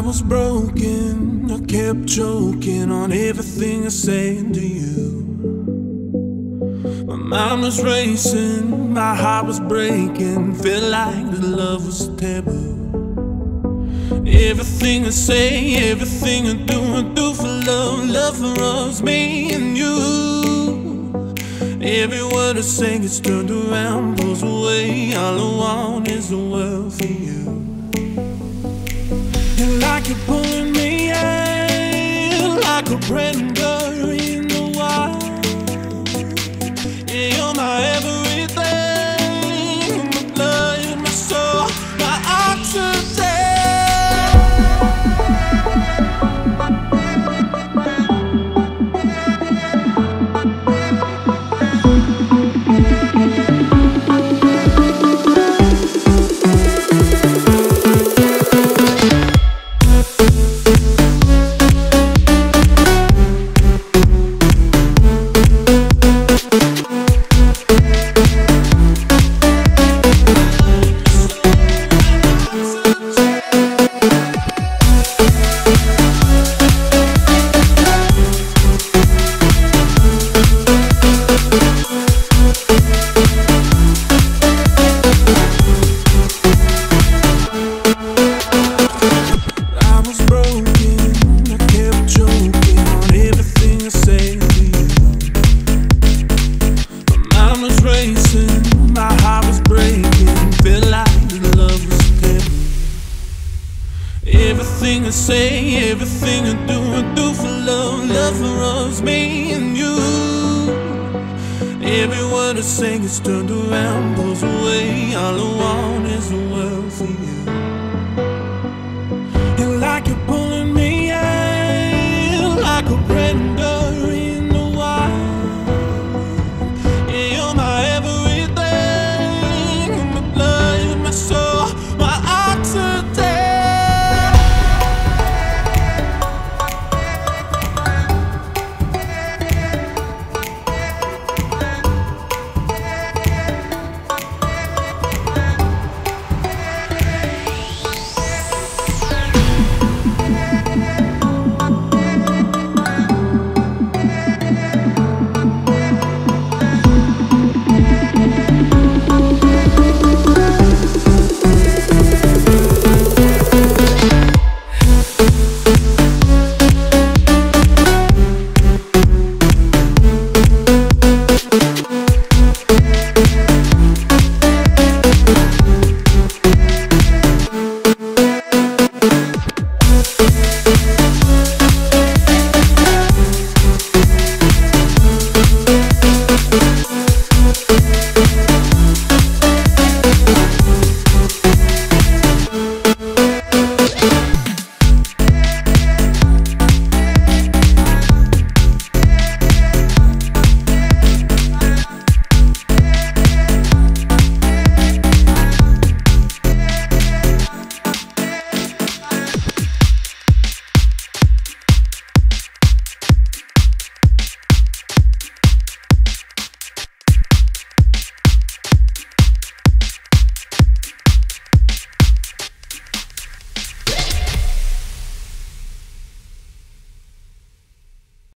I was broken, I kept choking on everything I said to you. My mind was racing, my heart was breaking, felt like the love was taboo. Everything I say, everything I do, I do for love, love for us, me and you. Every word I say gets turned around, pulls away. All I want is the world for you. Like you're pulling me in, like a predator Everything I say, everything I do, I do for love, love for us, me and you. Every word I say gets turned around, pulls away. All I want is the world for you.